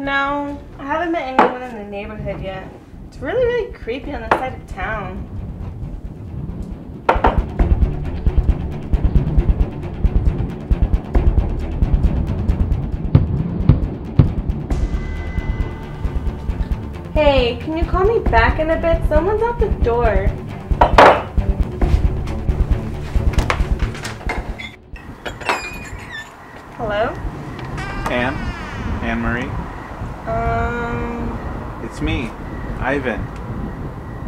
No, I haven't met anyone in the neighborhood yet. It's really, really creepy on the side of town. Hey, can you call me back in a bit? Someone's at the door. Ivan.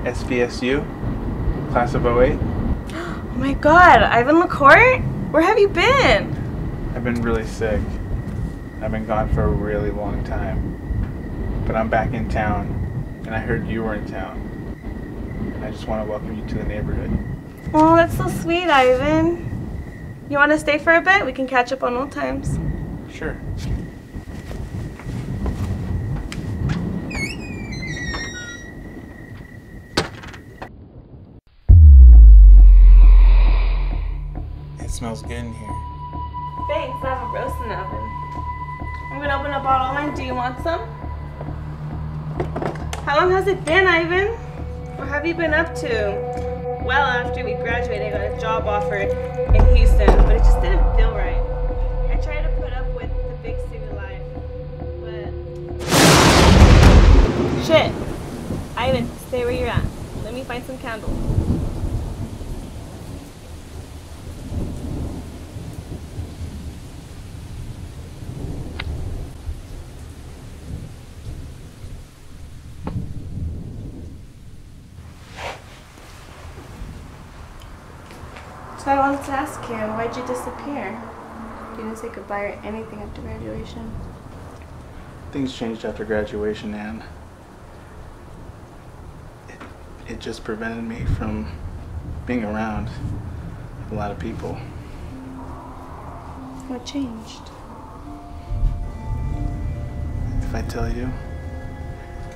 SVSU? Class of 08? oh my god, Ivan LaCourt? Where have you been? I've been really sick. I've been gone for a really long time. But I'm back in town, and I heard you were in town. I just want to welcome you to the neighborhood. Oh, that's so sweet, Ivan. You want to stay for a bit? We can catch up on old times. Sure. Smells good in here. Thanks, I have a roast in the oven. I'm gonna open a bottle of wine. Do you want some? How long has it been, Ivan? What have you been up to? Well, after we graduated, I got a job offer in Houston, but it just didn't feel right. I tried to put up with the big city life, but. Shit! Ivan, stay where you're at. Let me find some candles. So I wanted to ask you, why'd you disappear? You didn't say goodbye or anything after graduation. Things changed after graduation, Anne. It, it just prevented me from being around a lot of people. What changed? If I tell you,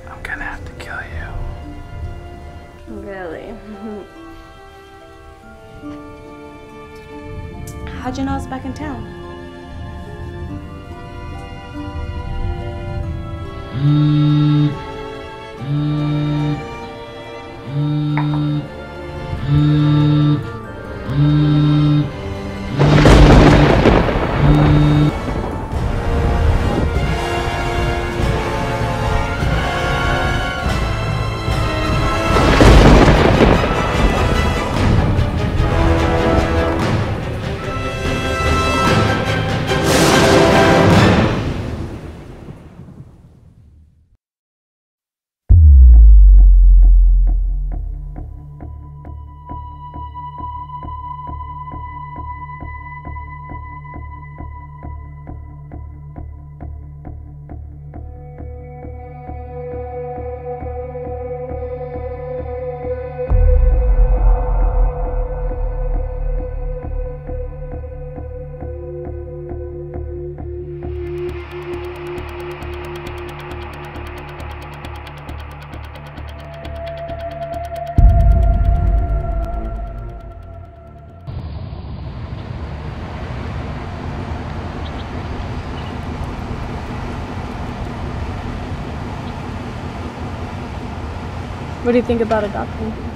I'm gonna have to kill you. Really? How'd you know I was back in town? What do you think about adopting?